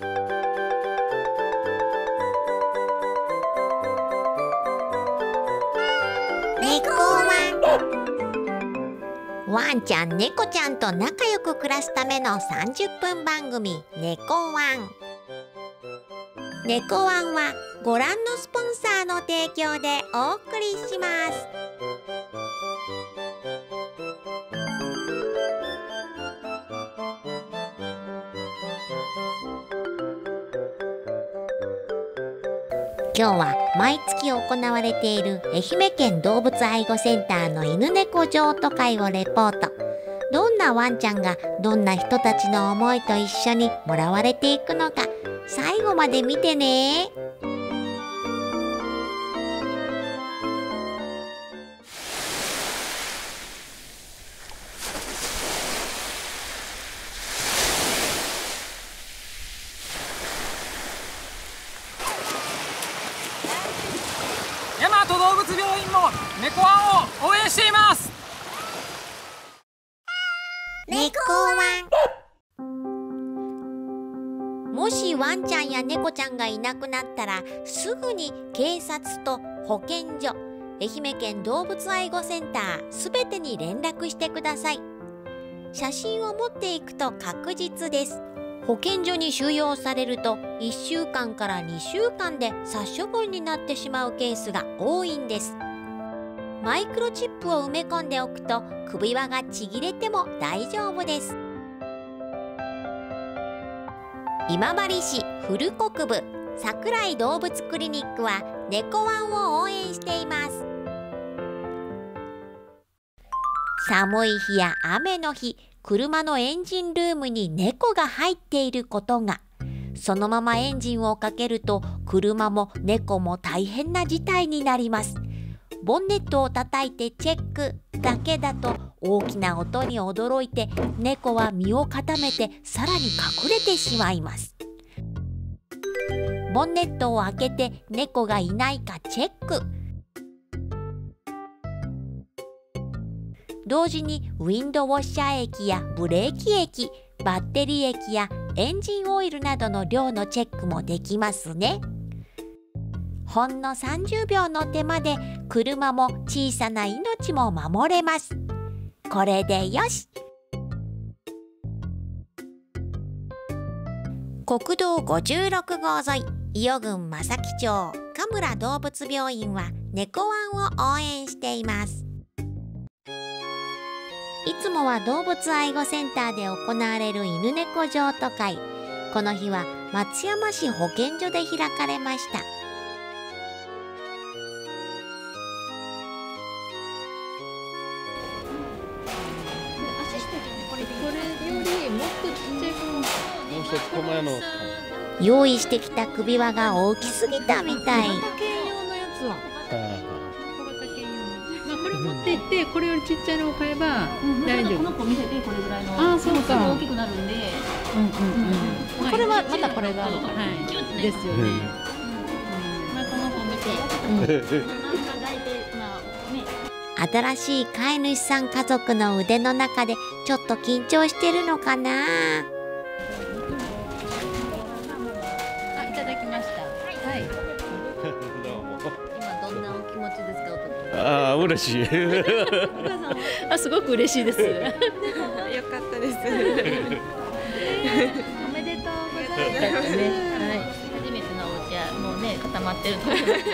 猫ワンワンちゃん猫ちゃんと仲良く暮らすための30分番組「猫ワン」猫ワンはご覧のスポンサーの提供でお送りします。今日は毎月行われている愛媛県動物愛護センターの犬猫譲渡会をレポート。どんなワンちゃんがどんな人たちの思いと一緒にもらわれていくのか。最後まで見てね。病院も猫ワンを応援しています。猫ワン。もしワンちゃんや猫ちゃんがいなくなったらすぐに警察と保健所愛媛県動物愛護センターすべてに連絡してください。写真を持っていくと確実です。保健所に収容されると1週間から2週間で殺処分になってしまうケースが多いんです。マイクロチップを埋め込んでおくと首輪がちぎれても大丈夫です。今治市古国部桜井動物クリニックは猫ワンを応援しています。寒い日や雨の日車のエンジンルームに猫が入っていることが。そのままエンジンをかけると車も猫も大変な事態になります。ボンネットを叩いてチェックだけだと大きな音に驚いて猫は身を固めてさらに隠れてしまいます。ボンネットを開けて猫がいないかチェック。同時にウィンドウォッシャー液やブレーキ液バッテリー液やエンジンオイルなどの量のチェックもできますね。ほんの30秒の手間で車も小さな命も守れます。これでよし。国道56号沿い伊予郡正木町神村動物病院は猫ワンを応援しています。いつもは動物愛護センターで行われる犬猫譲渡会。この日は松山市保健所で開かれました。これよりもっとちっちゃい子ももう一つ駒屋の用意してきた首輪が大きすぎたみたいってこれよりちっちゃいのを買えば大丈夫。この子見せてこれぐらいのあーそうか。大きくなるんで、うんうんうんこれはまたこれがあるはいですよね。まあこの子見て、うん。なん。か大体まあね新しい飼い主さん家族の腕の中でちょっと緊張してるのかな？持ちですかお父ああ嬉しい。あすごく嬉しいです。よよかったです。おめでとうございます。ねはい初めてのお家はもうね固まってると思います泣い。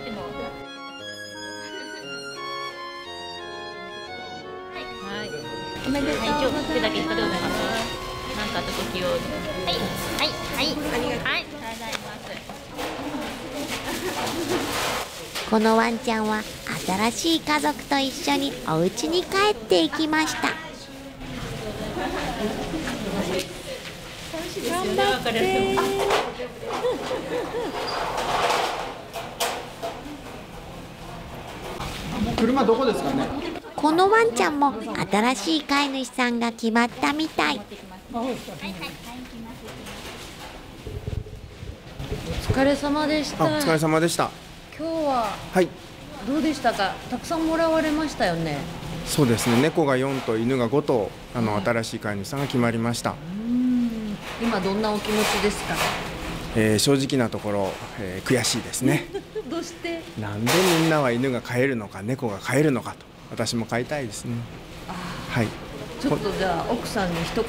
てもはい。おめでとうございはい、ます。今日手だけい。ただきます。なんかあった時用に。はい、はい、はい。はい、ありがとうございます。このワンちゃんは新しい家族と一緒にお家に帰っていきました。頑張って。車どこですかねこのワンちゃんも新しい飼い主さんが決まったみたい。お疲れ様でした。あお疲れ様でした今日ははい。どうでしたか？たくさんもらわれましたよね。そうですね。猫が4と犬が5とあの新しい飼い主さんが決まりました。今どんなお気持ちですか？えー正直なところ、えー悔しいですね。どうして？なんでみんなは犬が飼えるのか猫が飼えるのかと私も飼いたいですね。はい。ちょっとじゃあ奥さんに一言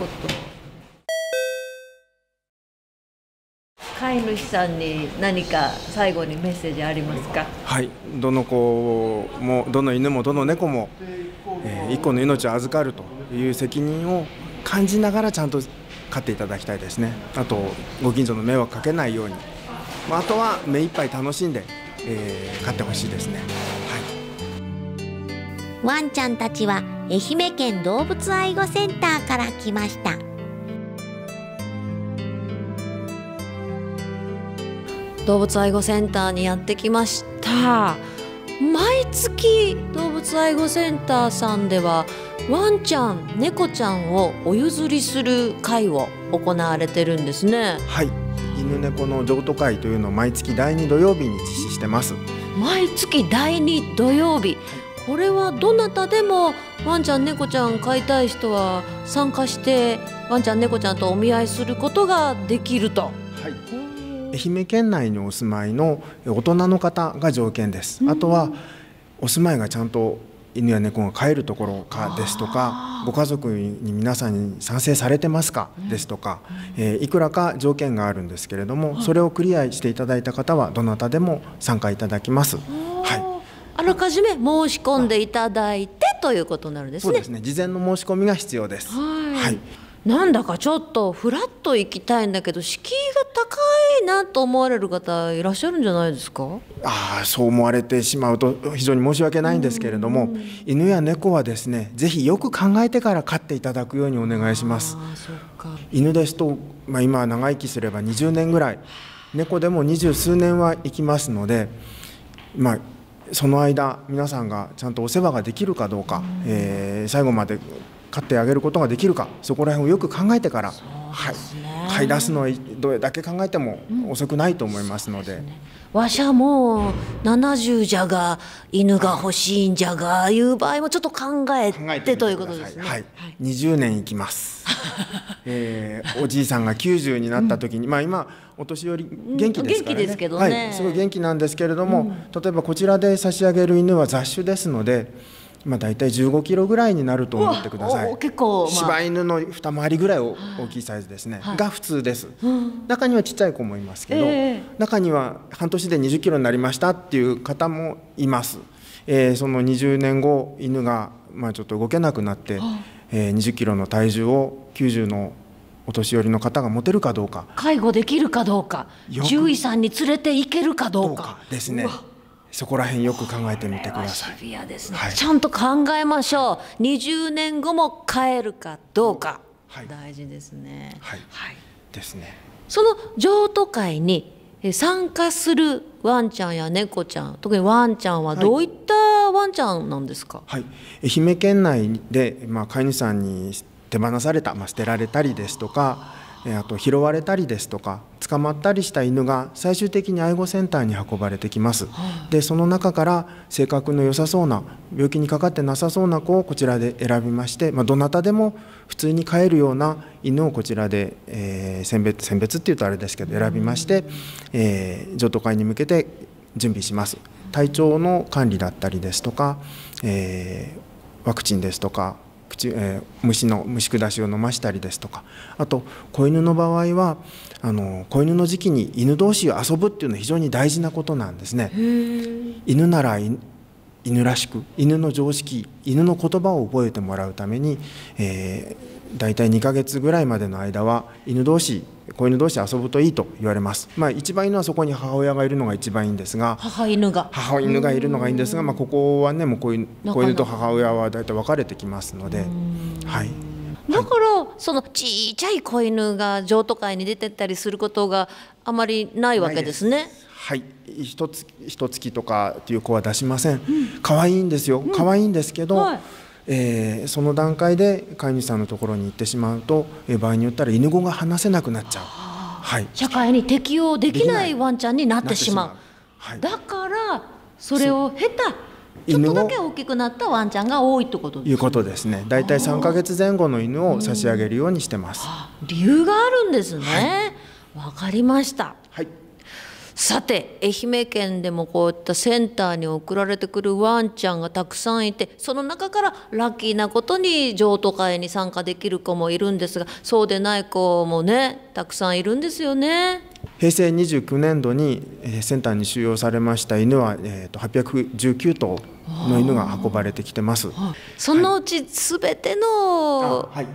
飼い主さんに何か最後にメッセージありますか？はい。どの子もどの犬もどの猫も、えー一個の命を預かるという責任を感じながらちゃんと飼っていただきたいですね。あとご近所の迷惑かけないように、まあ、あとは目いっぱい楽しんで、えー飼ってほしいですね。はい。ワンちゃんたちは愛媛県動物愛護センターから来ました動物愛護センターにやってきました。毎月動物愛護センターさんではワンちゃん猫ちゃんをお譲りする会を行われてるんですね。はい。犬猫の譲渡会というのを毎月第2土曜日に実施してます。毎月第2土曜日。これはどなたでもワンちゃん猫ちゃん飼いたい人は参加してワンちゃん猫ちゃんとお見合いすることができると。はい、愛媛県内にお住まいの大人の方が条件です。あとはお住まいがちゃんと犬や猫が飼えるところかですとか、ご家族に皆さんに賛成されてますかですとか、えーいくらか条件があるんですけれども、それをクリアしていただいた方はどなたでも参加いただきます。はい。あらかじめ申し込んでいただいてということになるんですねそうですね。事前の申し込みが必要です。はい。なんだかちょっとフラッと行きたいんだけど敷居が高いなと思われる方いらっしゃるんじゃないですか？ああそう思われてしまうと非常に申し訳ないんですけれども犬や猫はですねぜひよく考えてから飼っていただくようにお願いします。犬ですと、まあ、今は長生きすれば20年ぐらい猫でも二十数年は生きますので、まあ、その間皆さんがちゃんとお世話ができるかどうか、えー最後まで飼ってあげることができるかそこら辺をよく考えてから、はい、飼い出すのはどれだけ考えても遅くないと思いますので。わしゃもう70じゃが犬が欲しいんじゃがいう場合もちょっと考えてということですね。はい、20年生きます。えーおじいさんが90になった時に、まあ今お年寄り元気ですからね。元気ですけどねはい、すごい元気なんですけれども、例えばこちらで差し上げる犬は雑種ですので、まあ大体15キロぐらいになると思ってください。お。結構、まあ、柴犬の二回りぐらい大きいサイズですね、はいが普通です、中にはちっちゃい子もいますけど、ええ。中には半年で20キロになりましたっていう方もいます、えーその20年後犬がまあちょっと動けなくなって、えー20キロの体重を90のお年寄りの方が持てるかどうか。介護できるかどうか。獣医さんに連れて行けるかどうか。どうかですねそこら辺よく考えてみてください。シビアですね、はい。ちゃんと考えましょう。20年後も飼えるかどうか、はい。大事ですね、はい。ですね。その譲渡会にえ参加するワンちゃんや猫ちゃん特にワンちゃんはどうい。ったワンちゃんなんですか、はい、愛媛県内で、まあ、飼い主さんに手放された、まあ、捨てられたりですとかえーあと拾われたりですとか捕まったりした犬が最終的に愛護センターに運ばれてきます、でその中から性格の良さそうな病気にかかってなさそうな子をこちらで選びまして、まあ、どなたでも普通に飼えるような犬をこちらで、えー選別選別っていうとあれですけど選びまして、えー譲渡会に向けて準備します。体調の管理だったりですとか、えーワクチンですとか口、えー虫の虫下しを飲ましたりですとかあと子犬の場合はあの子犬の時期に犬同士遊ぶっていうのは非常に大事なことなんですね。犬なら犬犬らしく犬の常識犬の言葉を覚えてもらうために、えー、大体2ヶ月ぐらいまでの間は犬同士子犬同士遊ぶといいと言われます、まあ、一番いいのはそこに母親がいるのが一番いいんですが。母犬が。母犬がいるのがいいんですが、まあ、ここはねもう子犬子犬と母親は大体分かれてきますので、はい、だからそのちっちゃい子犬が譲渡会に出てったりすることがあまりないわけですね。はい、一つ一月とかっていう子は出しません。可愛いんですよ。可愛いんですけど、はいえーその段階で飼い主さんのところに行ってしまうと、えー場合によったら犬語が話せなくなっちゃう。はい。社会に適応できないい。ワンちゃんになってしまう。はい。だからそれを経たちょっとだけ大きくなったワンちゃんが多いってことですいうことですね。だいたい3ヶ月前後の犬を差し上げるようにしてます。理由があるんですね。わ、かりました。はいさて愛媛県でもこういったセンターに送られてくるワンちゃんがたくさんいてその中からラッキーなことに譲渡会に参加できる子もいるんですがそうでない子もねたくさんいるんですよね。平成29年度にえーセンターに収容されました犬は、えー、と819頭の犬が運ばれてきてます。そのうち全てのはい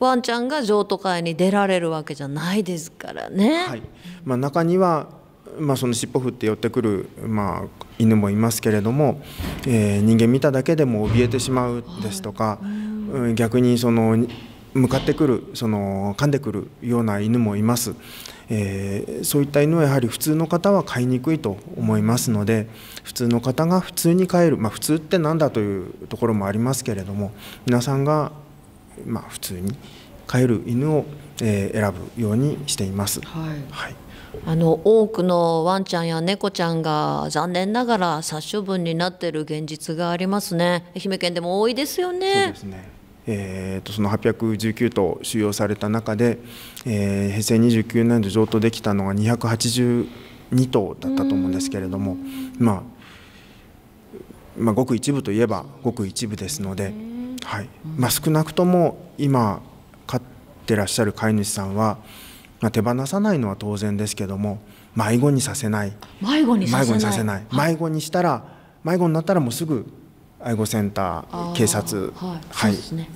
ワンちゃんが譲渡会に出られるわけじゃないですからね。はいまあ、中には、まあ、その尻尾振って寄ってくる、まあ、犬もいますけれども、えー人間見ただけでも怯えてしまうですとか、うん逆にその向かってくるその噛んでくるような犬もいます、えーそういった犬はやはり普通の方は飼いにくいと思いますので普通の方が普通に飼える、まあ、普通って何だというところもありますけれども皆さんが、まあ、普通に飼える犬を、えー選ぶようにしています。はいあの多くのワンちゃんや猫ちゃんが残念ながら殺処分になっている現実がありますね。愛媛県でも多いですよそうねですね。えー、とその819頭収容された中で、えー平成29年度譲渡できたのが282頭だったと思うんですけれども、まあ、まあごく一部といえばごく一部ですので、はい。まあ、少なくとも今飼ってらっしゃる飼い主さんは、まあ、手放さないのは当然ですけども迷子にさせない。迷子にさせない。にさせない。迷子にしたら迷子になったらもうすぐ愛護センター警察はい、はい。ね。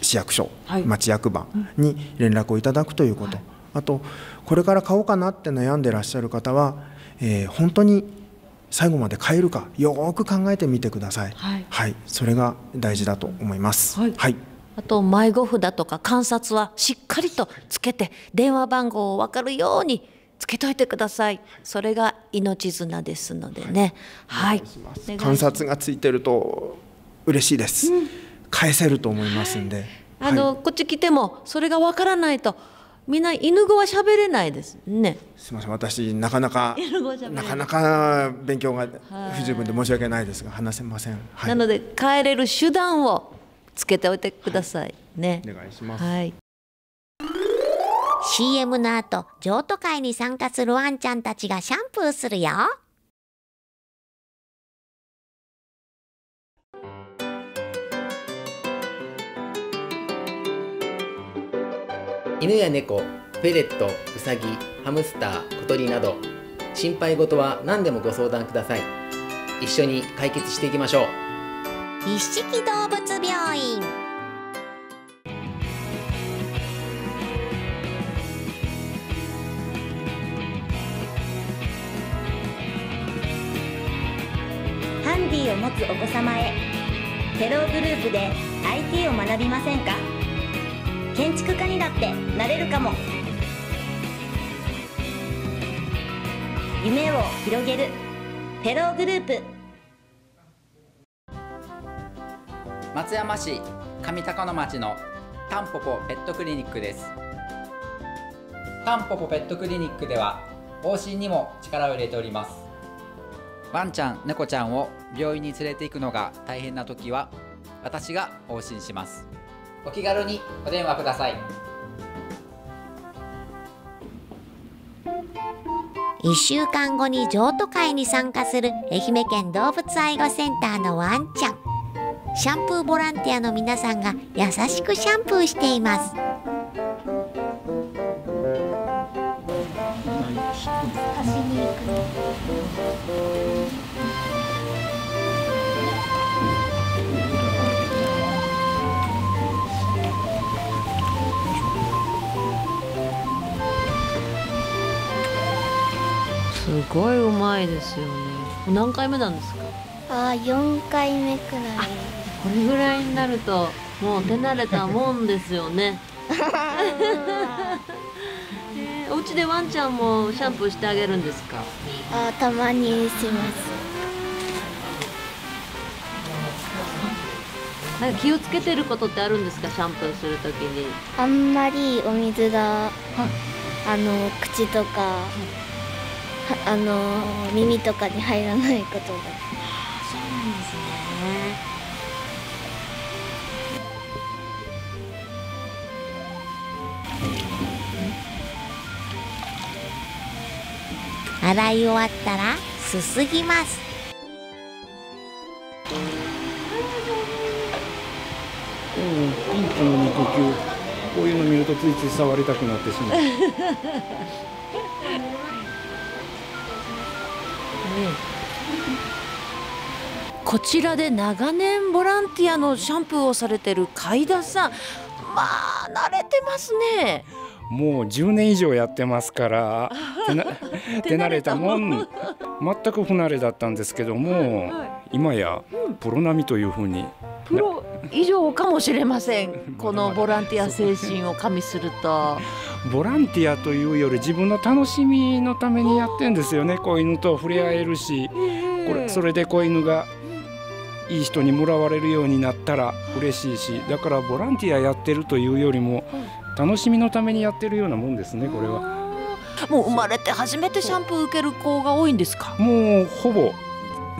市役所、はい。町役場に連絡をいただくということ、あとこれから買おうかなって悩んでらっしゃる方は、えー本当に最後まで買えるかよーく考えてみてください、はい。それが大事だと思います。はい。はいあと迷子札とか観察はしっかりとつけて電話番号を分かるようにつけといてください。それが命綱ですのでね。はい、お願い観察がついてると嬉しいです、返せると思いますんで、あの、はい。こっち来てもそれが分からないとみんな犬語は喋れないですね。すみません。私なかなかなかなか勉強が不十分で申し訳ないですが話せません、はい、なので帰れる手段をつけておいてくださいね。お願いします、はい。CM の後譲渡会に参加するワンちゃんたちがシャンプーするよ。犬や猫フェレットウサギハムスター小鳥など心配事は何でもご相談ください。一緒に解決していきましょう一色動物病院。ハンディを持つお子様へテログループで IT を学びませんか？建築家にだってなれるかも。夢を広げるテログループ。松山市上高野町のタンポポペットクリニックです。タンポポペットクリニックでは往診にも力を入れております。ワンちゃん猫ちゃんを病院に連れて行くのが大変な時は私が往診します。お気軽にお電話ください。1週間後に譲渡会に参加する愛媛県動物愛護センターのワンちゃん。シャンプーボランティアの皆さんが優しくシャンプーしています。すごいうまいですよね。何回目なんですか？あ四回目くらいこれぐらいになるともう手慣れたもんですよね。えーお家でワンちゃんもシャンプーしてあげるんですか？あたまにします。なんか気をつけてることってあるんですか？シャンプーするときに。あんまりお水があの口とかはあの耳とかに入らないことが洗い終わったらすすぎます。うん、ピンクの肉球こういうの見るとついつい触りたくなってしまう。こちらで長年ボランティアのシャンプーをされてる海田さん。まあ慣れてますねもう10年以上やってますから 手慣れたもん。全く不慣れだったんですけども、今やプロ並みというふうに。プロ以上かもしれません。このボランティア精神を加味すると。ボランティアというより自分の楽しみのためにやってんですよね子犬と触れ合えるし。これそれで子犬がいい人にもらわれるようになったら嬉しいし。だからボランティアやってるというよりも楽しみのためにやってるようなもんですねこれは。もう生まれて初めてシャンプー受ける子が多いんですか？もうほぼ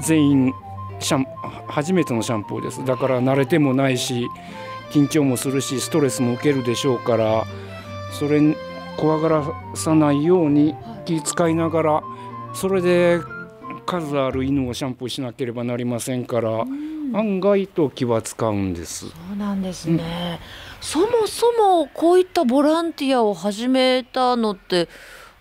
全員シャン初めてのシャンプーです。だから慣れてもないし緊張もするしストレスも受けるでしょうからそれに怖がらさないように気遣いながらそれで数ある犬をシャンプーしなければなりませんから案外と気は使うんです。そうなんですね、そもそもこういったボランティアを始めたのって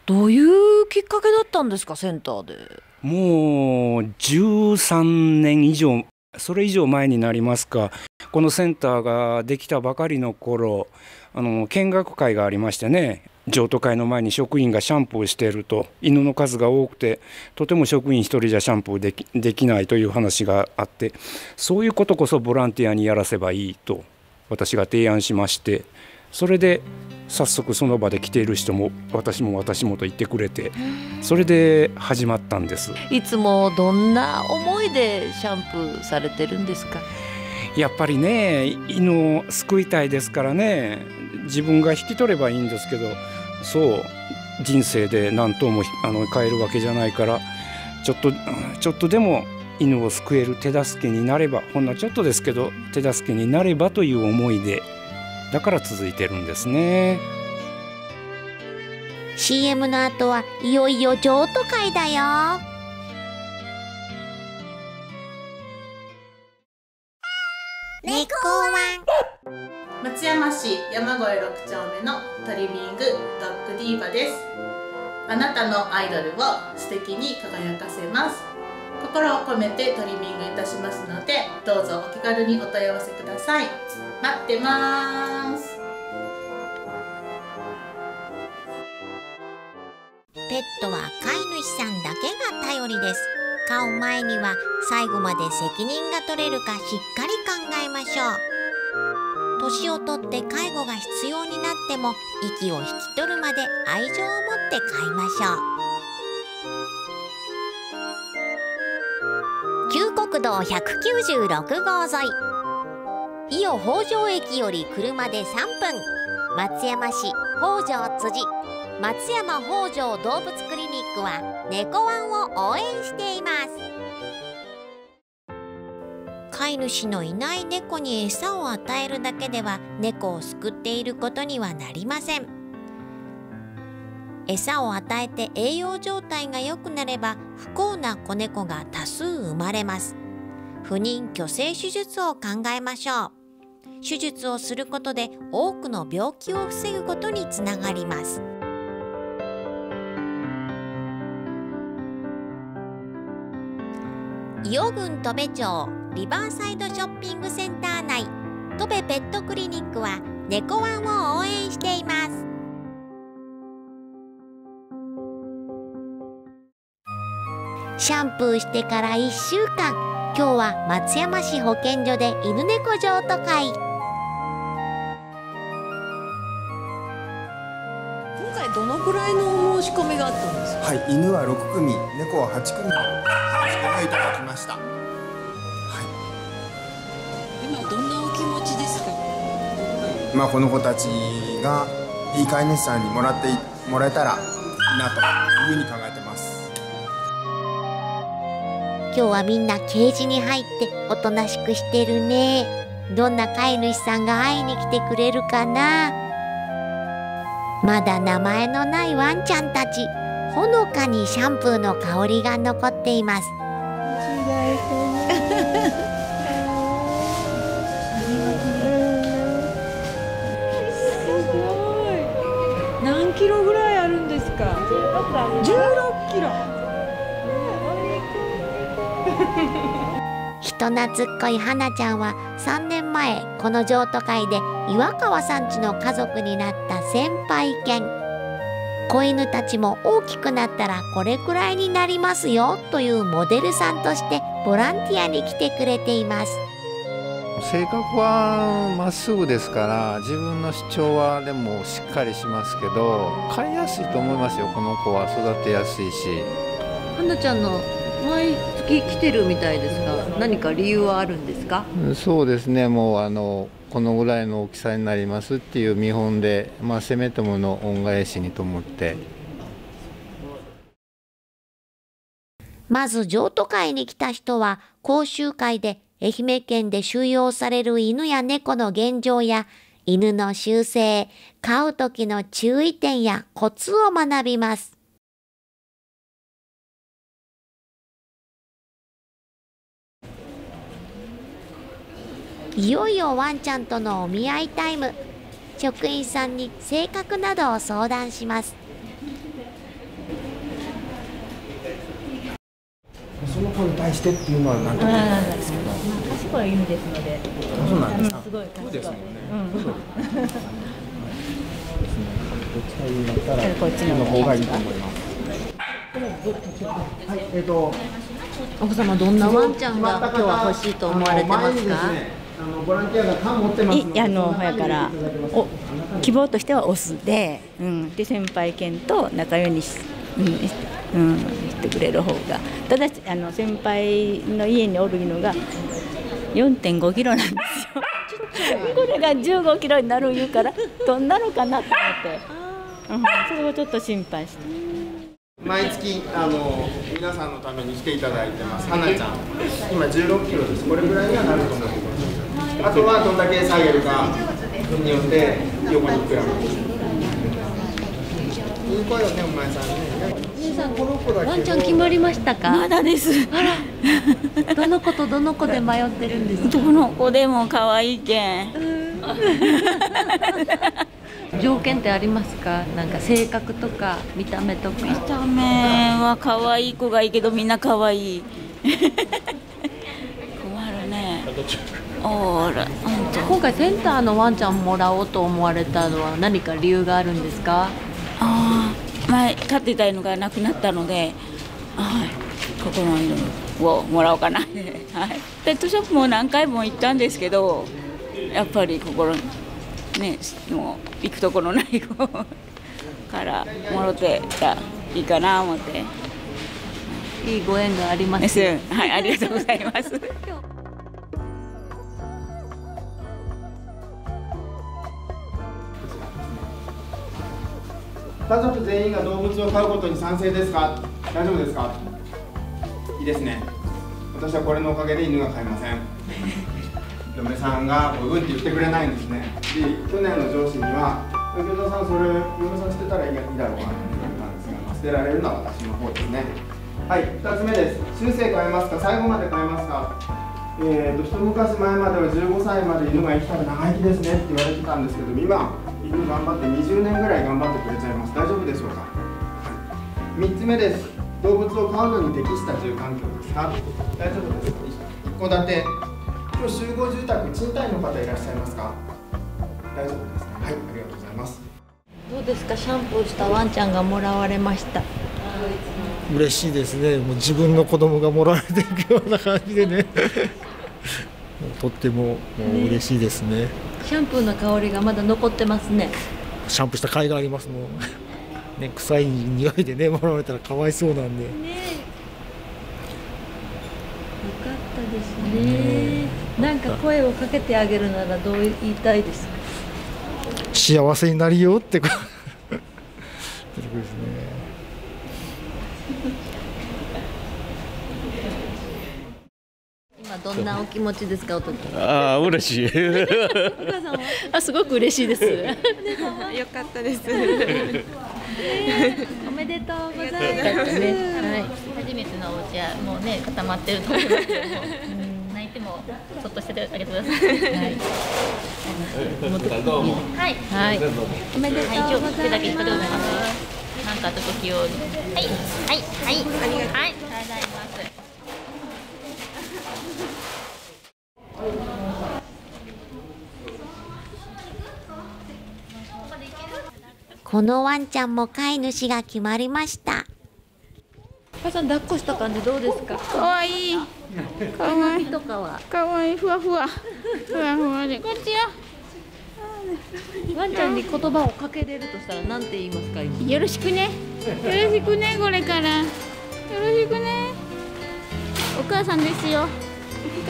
どういうきっかけだったんですかセンターで？もう13年以上それ以上前になりますか。このセンターができたばかりの頃あの見学会がありましてね譲渡会の前に職員がシャンプーしていると犬の数が多くてとても職員1人じゃシャンプーできできないという話があってそういうことこそボランティアにやらせばいいと。私が提案しましてそれで早速その場で来ている人も私も私もと言ってくれてそれで始まったんです。いつもどんな思いでシャンプーされてるんですか？やっぱりね犬を救いたいですからね自分が引き取ればいいんですけどそう人生で何頭もあの変えるわけじゃないからちょっとちょっとでも犬を救える手助けになればほんのちょっとですけど手助けになればという思いでだから続いてるんですね。CM の後はいよいよ譲渡会だよ。猫ワン。松山市山越6丁目のトリミングドッグディーバです。あなたのアイドルを素敵に輝かせます心を込めてトリミングいたしますのでどうぞお気軽にお問い合わせください。待ってます。ペットは飼い主さんだけが頼りです。飼う前には最後まで責任が取れるかしっかり考えましょう。年をとって介護が必要になっても息を引き取るまで愛情を持って飼いましょう。旧国道196号沿い。伊予北条駅より車で3分。松山市北条辻。松山北条動物クリニックは猫ワンを応援しています。飼い主のいない猫に餌を与えるだけでは猫を救っていることにはなりません。餌を与えて栄養状態が良くなれば不幸な子猫が多数生まれます。不妊去勢手術を考えましょう。手術をすることで多くの病気を防ぐことにつながります。伊予郡戸部町リバーサイドショッピングセンター内戸部ペットクリニックは猫ワンを応援しています。シャンプーしてから1週間。今日は松山市保健所で犬猫譲渡会。今回どのくらいのお申し込みがあったんですか？はい、犬は6組、猫は8組。お申し込みをいただきました。今どんなお気持ちですか？まあ、この子たちがいい飼い主さんにもらってもらえたらいいなというふうに考え今日はみんなケージに入っておとなしくしてるね。どんな飼い主さんが会いに来てくれるかな。まだ名前のないワンちゃんたち。ほのかにシャンプーの香りが残っています。何キロぐらいあるんですか？16キロ。人懐っこい花ちゃんは3年前この譲渡会で岩川さんちの家族になった先輩犬。子犬たちも大きくなったらこれくらいになりますよというモデルさんとしてボランティアに来てくれています。性格はまっすぐですから自分の主張はでもしっかりしますけど飼いやすいと思いますよこの子は。育てやすいし。花ちゃんの毎月来てるみたいですが何か理由はあるんですか？そうですね。もうあのこのぐらいの大きさになりますっていう見本で、まあ、せめてもの恩返しにと思って。まず譲渡会に来た人は講習会で愛媛県で収容される犬や猫の現状や犬の習性、飼う時の注意点やコツを学びます。いよいよワンちゃんとのお見合いタイム。職員さんに性格などを相談します。その子に対してっていうのは何とか賢い犬ですので。そうなんですかすごい賢い。そうですもんねうん。どっちがいいんだったらこっちのの方がいいと思いますはいえっ、と奥様どんなワンちゃんが今日は欲しいと思われてますか？あのボランティアが缶持ってますのでいあのほやからお希望としてはオスで、うん、で先輩犬と仲良いにし、うんうん、してくれる方が。ただしあの先輩の家におる犬が4.5キロなんですよ。これが15キロになる言うからどんなのかなと思って、うん、それをちょっと心配して。毎月あの皆さんのために来ていただいてます。花ちゃん。今16キロです。これぐらいにはなると思いますあとはどんだけ下げるかによって横に膨らむいい声よねお前さんね。兄さんこの子だけど。ワンちゃん決まりましたかまだです。あら。どの子とどの子で迷ってるんですか？どの子でも可愛いけん。条件ってありますか？なんか性格とか見た目とか。見た目は可愛い子がいいけどみんな可愛い。困るね今回センターのワンちゃんもらおうと思われたのは何か理由があるんですか？ああ前飼ってた犬が亡くなったので、はい、ここの犬をもらおうかな、はい、ペットショップも何回も行ったんですけどやっぱり心ねもう行くところない子 からもろてたらいいかな思って。いいご縁があります。はいありがとうございます 家族全員が動物を飼うことに賛成ですか？大丈夫ですか？いいですね。私はこれのおかげで犬が飼えません。嫁さんがこううんって言ってくれないんですね。で去年の上司には「池田さんそれ嫁さん捨てたらいいだろうか」って言われたんですが、まあ、捨てられるのは私の方ですね。はい2つ目です。修正変えますか？最後まで変えますか？えーと一昔前までは15歳まで犬が生きたら長生きですねって言われてたんですけど今犬頑張って20年ぐらい頑張ってくれちゃいます。大丈夫でしょうか、はい、3つ目です。動物を飼うのに適した住環境ですか？大丈夫ですか？一戸建て。今日集合住宅賃貸の方いらっしゃいますか？大丈夫ですね。はいありがとうございます。どうですか？シャンプーしたワンちゃんがもらわれました。嬉しいですね。もう自分の子供がもらわれていくような感じでねとってももう嬉しいですね。シャンプーの香りがまだ残ってますね。シャンプーした甲斐がありますもん。ね臭い匂いでねもらわれたらかわいそうなんで、ね。よかったですね。なんか声をかけてあげるならどう言いたいですか？幸せになりようって ってことですねどんなお気持ちですかおときああ嬉しい。お母さんはあすごく嬉しいです。よかったです。おめめでとうございます。はい、初めてのお家はもうね固まってると思いますけども、うん泣いてもそっとしてあげてください。はい。どうもはい。はい。おめでとうござい。ますはい、今日手だけ一人でござい。ます。なんかあった時用に。はい、はい、はい。はい、ありがとうございます。このワンちゃんも飼い主が決まりました母さん抱っこした感じどうですか？かわいい。かわいい。とかはかわいい。ふわふわ。ふわふわで。こっちよ。ワンちゃんに言葉をかけれるとしたら何て言いますか？今よろしくね。よろしくね、これから。よろしくね。お母さんですよ。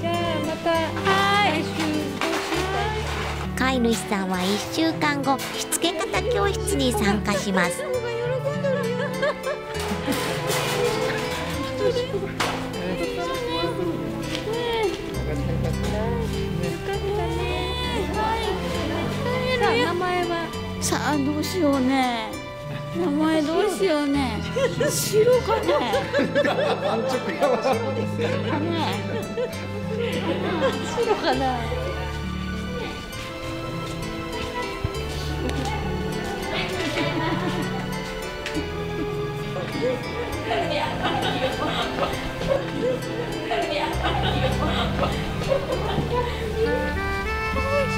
じゃあ、また。はい。飼い主さんは1週間後しつけ方教室に参加しますさあ、名前は？さあ、どうしようね。名前どうしようね。白かね。ね白かな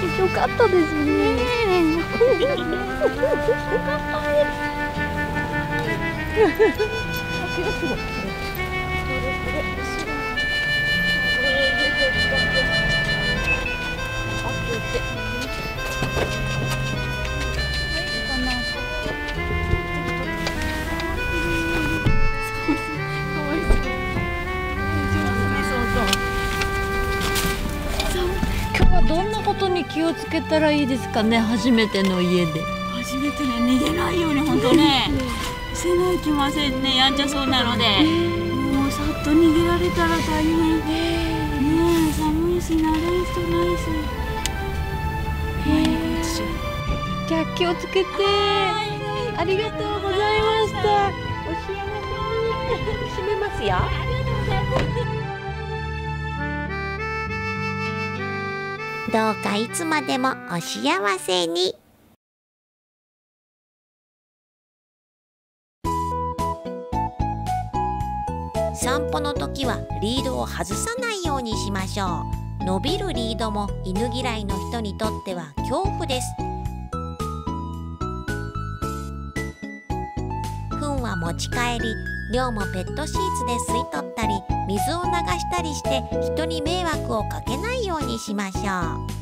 よかったですね。今日 気をつけたらいいですかね初めての家で。初めてね、逃げないように、本当ね。せないきませんね、やんちゃそうなので。もうさっと逃げられたら大変。ねえ、寒いし、慣れん人ないし。じゃあ気をつけて。ありがとうございました。お幸せに。閉めますよどうかいつまでもお幸せに。散歩の時はリードを外さないようにしましょう。伸びるリードも犬嫌いの人にとっては恐怖です。糞は持ち帰り尿もペットシーツで吸い取ったり水を流したりして人に迷惑をかけないようにしましょう。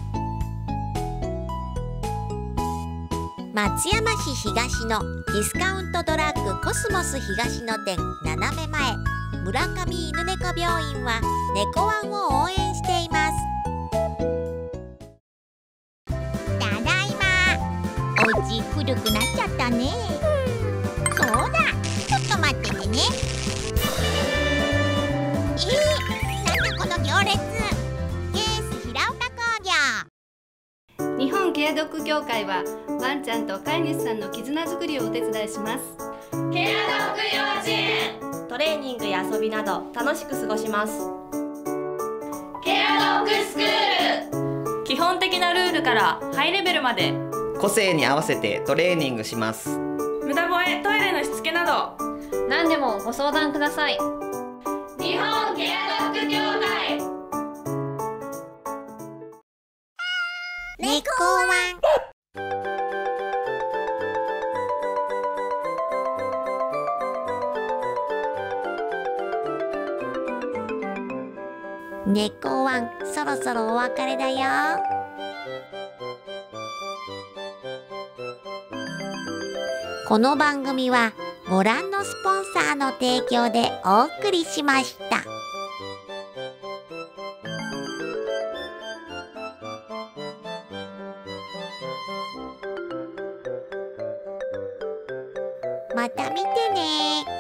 松山市東のディスカウントドラッグコスモス東の店斜め前。村上犬猫病院は猫ワンを応援しています。業日本ケアドッグ協会はワンちゃんと飼い主さんの絆づくりをお手伝いします。ケアドッグ幼稚園トレーニングや遊びなど楽しく過ごします。ケアドッグスクール。基本的なルールからハイレベルまで。個性に合わせてトレーニングします。無駄吠えトイレのしつけなど。何でもご相談ください。日本猫ワン猫ワンそろそろお別れだよこの番組はご覧のスポンサーの提供でお送りしました。また見てね。